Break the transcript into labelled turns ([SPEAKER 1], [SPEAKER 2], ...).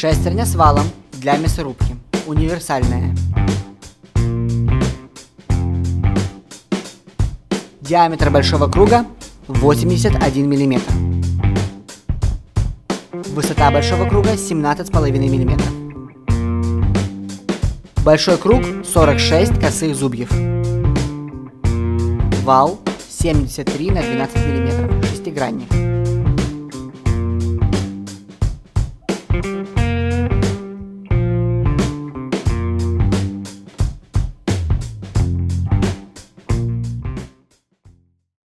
[SPEAKER 1] Шестерня с валом для мясорубки. Универсальная. Диаметр большого круга 81 мм. Высота большого круга 17,5 мм. Большой круг 46 косых зубьев. Вал 73 на 12 мм. Шестигранник.